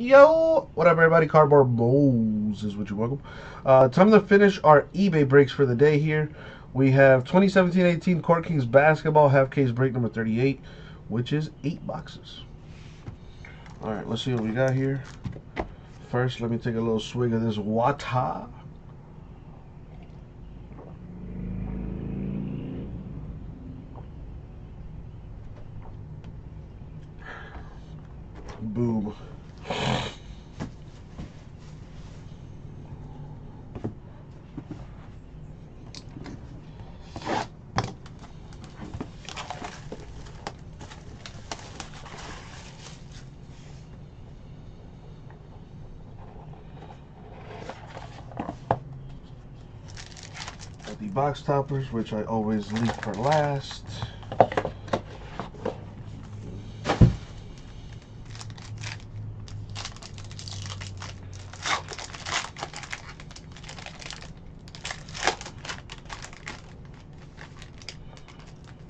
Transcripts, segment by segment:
Yo, what up, everybody? Cardboard Moles is what you welcome. Uh, time to finish our eBay breaks for the day here. We have 2017-18 Court Kings basketball half case break number 38, which is eight boxes. All right, let's see what we got here. First, let me take a little swig of this water. Boom. Box toppers, which I always leave for last.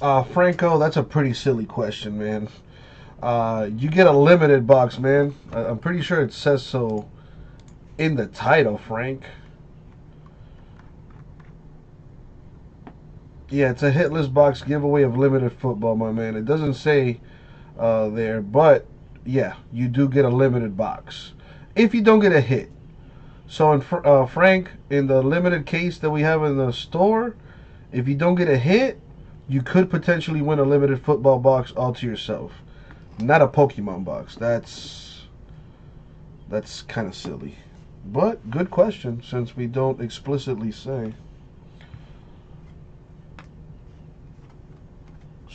Uh, Franco, that's a pretty silly question, man. Uh, you get a limited box, man. I- I'm pretty sure it says so in the title, Frank. Yeah, it's a hitless box giveaway of limited football, my man. It doesn't say uh, there, but yeah, you do get a limited box if you don't get a hit. So, in fr- uh, Frank, in the limited case that we have in the store, if you don't get a hit, you could potentially win a limited football box all to yourself. Not a Pokemon box. That's that's kind of silly. But good question since we don't explicitly say.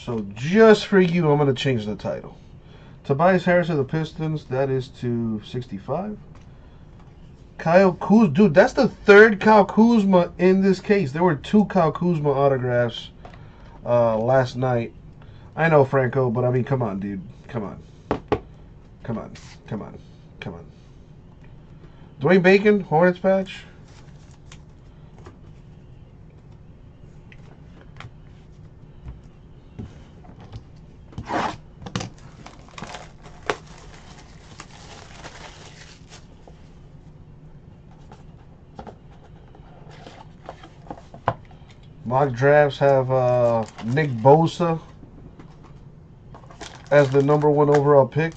So just for you, I'm going to change the title. Tobias Harris of the Pistons, that is to 65. Kyle Kuzma, dude, that's the third Kyle Kuzma in this case. There were two Kyle Kuzma autographs uh, last night. I know Franco, but I mean, come on, dude, come on, come on, come on, come on. Dwayne Bacon, Hornets patch. Mock drafts have uh, Nick Bosa as the number one overall pick.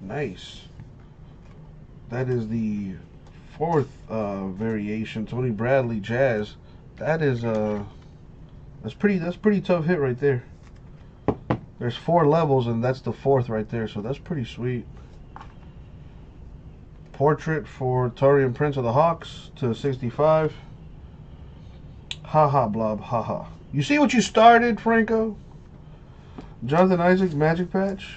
Nice. That is the fourth uh, variation, Tony Bradley Jazz. That is uh that's pretty that's pretty tough hit right there. There's four levels and that's the fourth right there, so that's pretty sweet. Portrait for Taurean Prince of the Hawks to 65. Ha ha blob, ha ha. You see what you started, Franco? Jonathan Isaac Magic Patch.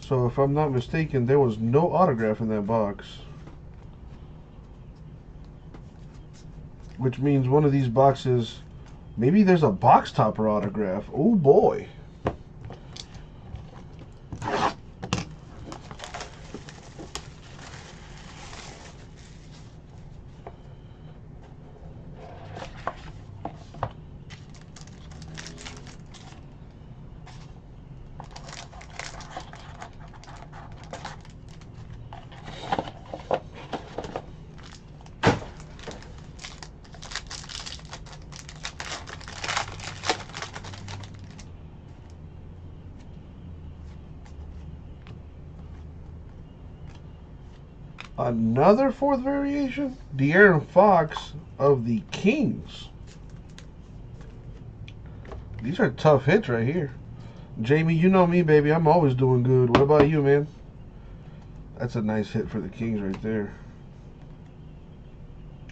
So if I'm not mistaken, there was no autograph in that box. Which means one of these boxes, maybe there's a box topper autograph. Oh boy. Another fourth variation? De'Aaron Fox of the Kings. These are tough hits right here. Jamie, you know me, baby. I'm always doing good. What about you, man? That's a nice hit for the Kings right there.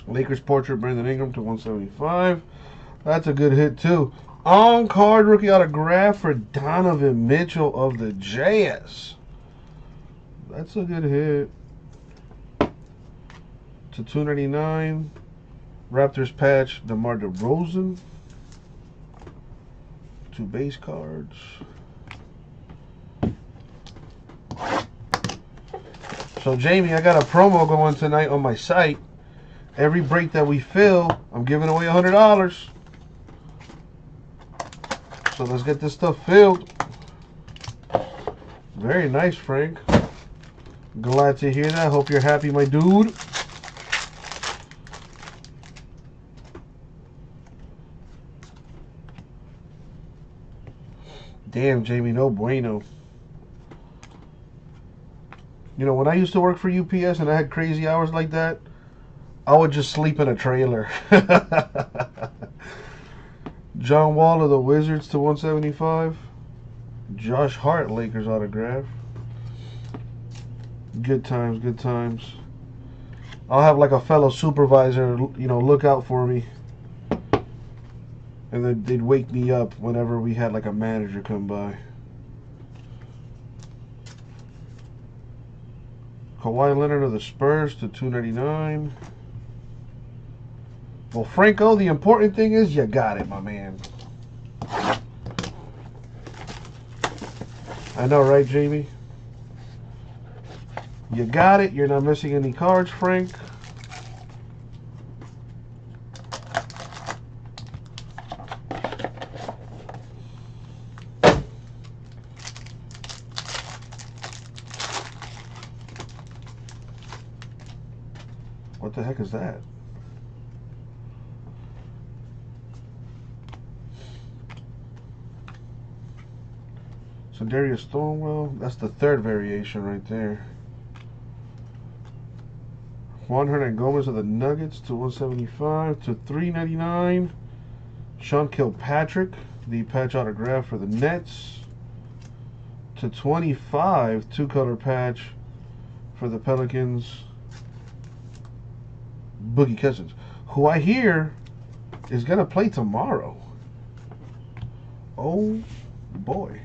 Lakers portrait, Brandon Ingram to 175. That's a good hit, too. On card rookie autograph for Donovan Mitchell of the Jazz. That's a good hit to 299. Raptors patch, DeMar DeRozan. Two base cards. So Jamie, I got a promo going tonight on my site. Every break that we fill, I'm giving away a hundred dollars. So let's get this stuff filled. Very nice, Frank. Glad to hear that. Hope you're happy, my dude. Damn, Jamie, no bueno. You know, when I used to work for UPS and I had crazy hours like that, I would just sleep in a trailer. John Wall of the Wizards to 175. Josh Hart, Lakers autograph. Good times, good times. I'll have like a fellow supervisor, you know, look out for me. And then they'd wake me up whenever we had like a manager come by. Kawhi Leonard of the Spurs to 299. Well, Franco, the important thing is you got it, my man. I know, right, Jamie? You got it. You're not missing any cards, Frank. What the heck is that? So Darius Thornwell, that's the third variation right there. Juan Hernangomez of the Nuggets to 175 to 399. Sean Kilpatrick, the patch autograph for the Nets to 25, two color patch for the Pelicans. Boogie Cousins, who I hear is going to play tomorrow. Oh boy.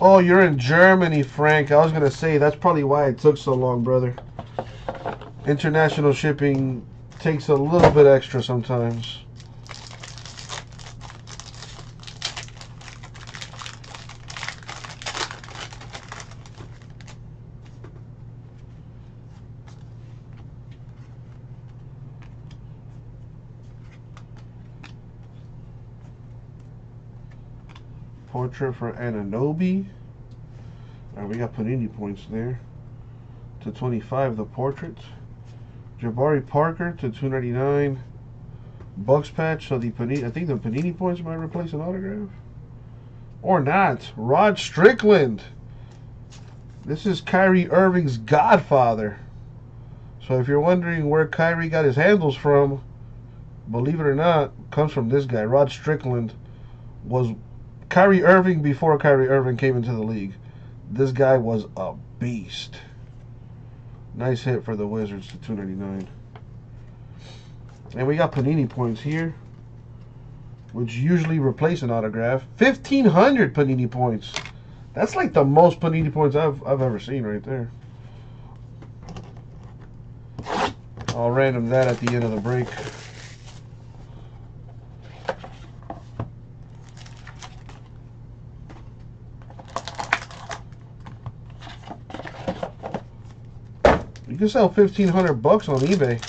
Oh, you're in Germany, Frank. I was going to say, that's probably why it took so long, brother. International shipping takes a little bit extra sometimes. For Anunoby. All right, we got Panini points there. To 25, the portrait. Jabari Parker to 299. Bucks patch. So the Panini, I think the Panini points might replace an autograph. Or not. Rod Strickland. This is Kyrie Irving's godfather. So if you're wondering where Kyrie got his handles from, believe it or not, comes from this guy. Rod Strickland was Kyrie Irving before Kyrie Irving came into the league. This guy was a beast. Nice hit for the Wizards to 299. And we got Panini points here, which usually replace an autograph. 1,500 Panini points. That's like the most Panini points I've, I've ever seen right there. I'll random that at the end of the break. You can sell fifteen hundred bucks on eBay.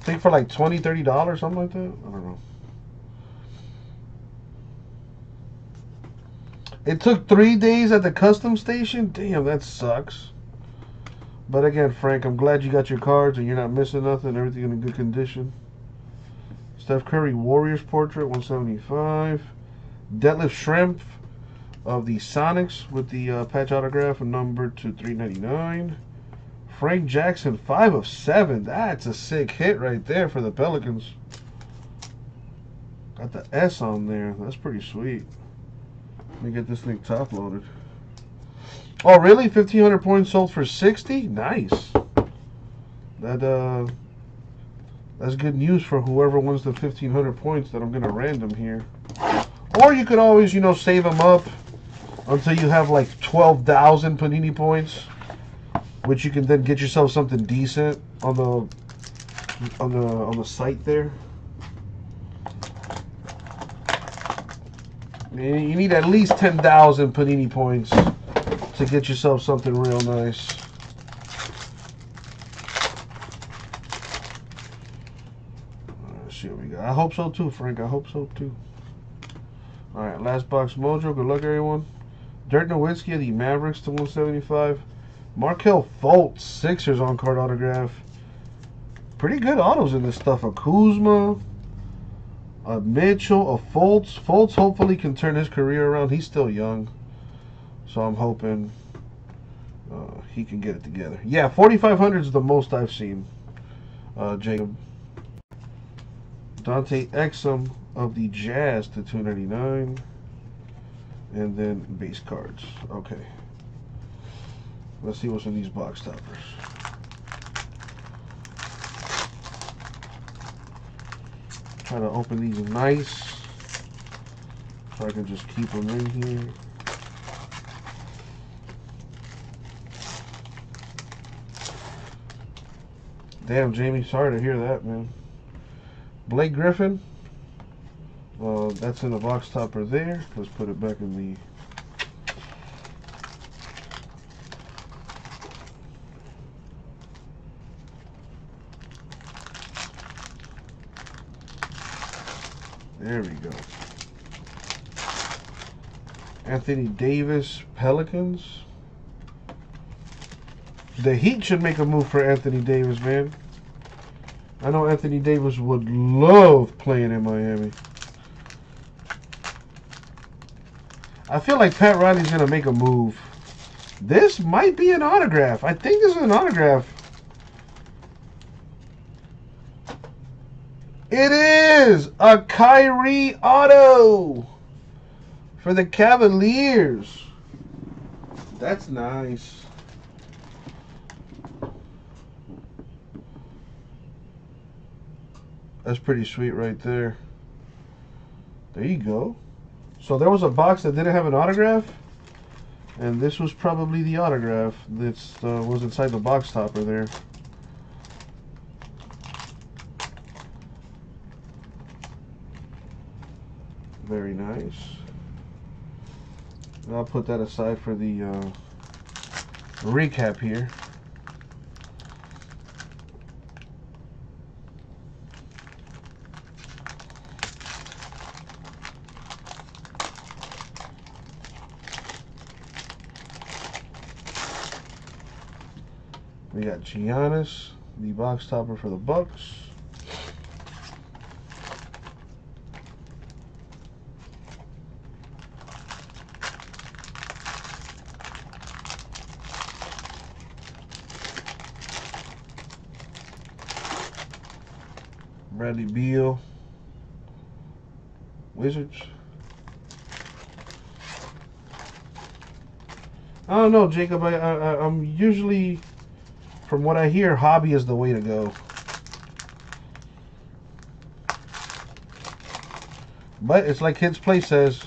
I think for like 20 30 dollars, something like that. I don't know. It took three days at the custom station. Damn, that sucks. But again, Frank, I'm glad you got your cards and you're not missing nothing. Everything in good condition. Steph Curry Warriors portrait, 175. Detlef Schrempf of the Sonics with the uh, patch autograph number to 399. Frank Jackson, 5 of 7. That's a sick hit right there for the Pelicans. Got the S on there. That's pretty sweet. Let me get this thing top loaded. Oh, really? 1,500 points sold for 60? Nice. that uh, that's good news for whoever wins the 1500 points that I'm gonna random here. Or you could always, you know, save them up until you have like 12,000 Panini points, which you can then get yourself something decent on the on the on the site there. You need at least 10,000 Panini points to get yourself something real nice. Let's see what we got. I hope so too, Frank. I hope so too. All right, last box mojo. Good luck, everyone. Dirk Nowitzki of the Mavericks to 175. Markelle Fultz, Sixers on card autograph. Pretty good autos in this stuff. A Kuzma, a Mitchell, a Fultz. Fultz hopefully can turn his career around. He's still young. So I'm hoping uh, he can get it together. Yeah, 4,500 is the most I've seen, uh, Jacob. Dante Exum of the Jazz to 299. And then base cards. Okay. Let's see what's in these box toppers. Try to open these nice so I can just keep them in here. Damn, Jamie, sorry to hear that, man. Blake Griffin. Uh, that's in the box topper there. Let's put it back in the There we go. Anthony Davis, Pelicans. The Heat should make a move for Anthony Davis, man. I know Anthony Davis would love playing in Miami. I feel like Pat Riley's to make a move. This might be an autograph. I think this is an autograph. It is a Kyrie auto for the Cavaliers. That's nice. That's pretty sweet right there. There you go. So there was a box that didn't have an autograph. And this was probably the autograph that uh, was inside the box topper there. Very nice. I'll put that aside for the uh, recap here. We Giannis, the box topper for the Bucks. Bradley Beal, Wizards. I don't know, Jacob. I, I I'm usually from what I hear, hobby is the way to go. But it's like Hits Play says,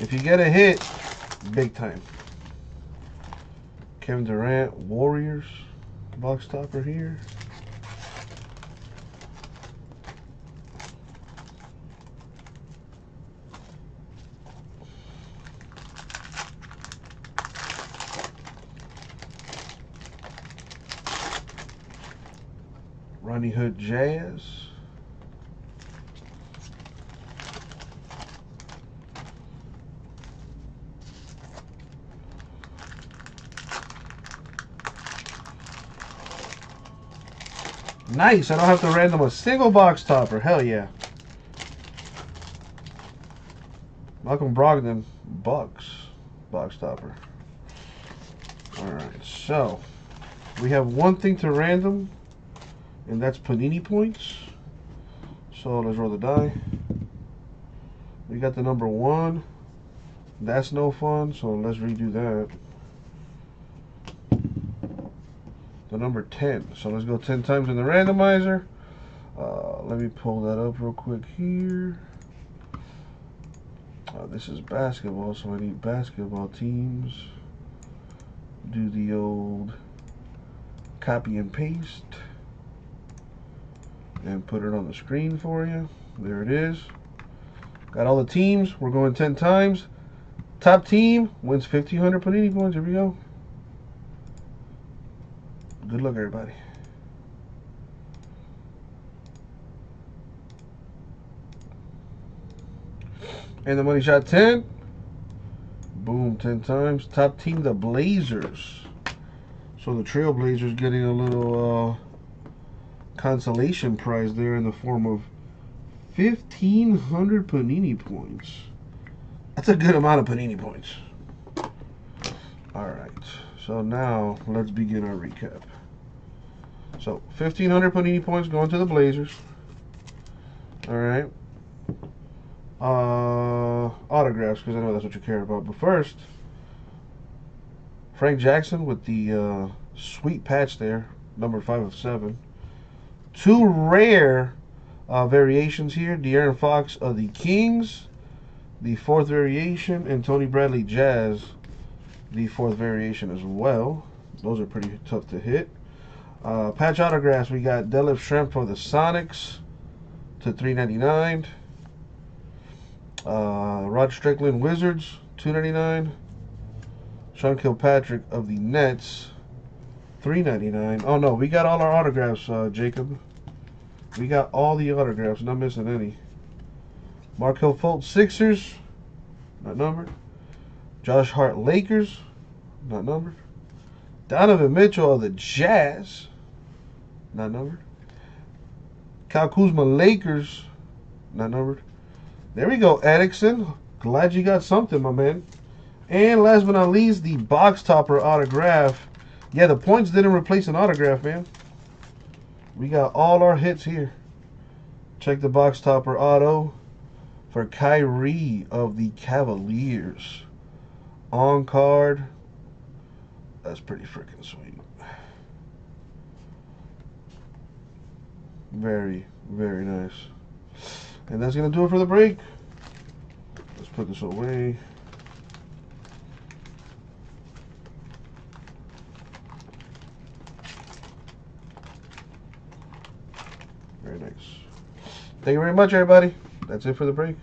if you get a hit, big time. Kevin Durant, Warriors, box topper here. Hood Jazz. Nice, I don't have to random a single box topper. Hell yeah. Malcolm Brogdon, Bucks, box topper. Alright, so we have one thing to random and that's Panini points. So let's roll the die. We got the number one. That's no fun, so let's redo that. the number 10. So let's go 10 times in the randomizer. Uh, let me pull that up real quick here. Uh, this is basketball, so I need basketball teams. Do the old copy and paste and put it on the screen for you. There it is. Got all the teams. We're going 10 times. Top team wins 1,500 Panini points. Here we go. Good luck, everybody. And the money shot 10. Boom, 10 times. Top team, the Blazers. So the Trailblazers getting a little uh, consolation prize there in the form of 1,500 Panini points. That's a good amount of Panini points. All right. So now let's begin our recap. So 1,500 Panini points going to the Blazers. All right. Uh, autographs, because I know that's what you care about. But first, Frank Jackson with the uh, sweet patch there, number 5 of 7. Two rare uh, variations here. De'Aaron Fox of the Kings, the fourth variation, and Tony Bradley Jazz, the fourth variation as well. Those are pretty tough to hit. Uh, patch autographs, we got Detlef Schrempf for the Sonics to 399 uh, Rod Strickland, Wizards, 299. Sean Kilpatrick of the Nets, 399. Oh no, we got all our autographs, uh, Jacob. We got all the autographs, not missing any. Markelle Fultz, Sixers, not numbered. Josh Hart, Lakers, not numbered. Donovan Mitchell of the Jazz, not numbered. Kyle Kuzma, Lakers, not numbered. There we go, Erickson. Glad you got something, my man. And last but not least, the box topper autograph. Yeah, the points didn't replace an autograph, man. We got all our hits here. Check the box topper auto for Kyrie of the Cavaliers. On card. That's pretty freaking sweet. Very, very nice. And that's going to do it for the break. Let's put this away. Very nice. Thank you very much, everybody. That's it for the break.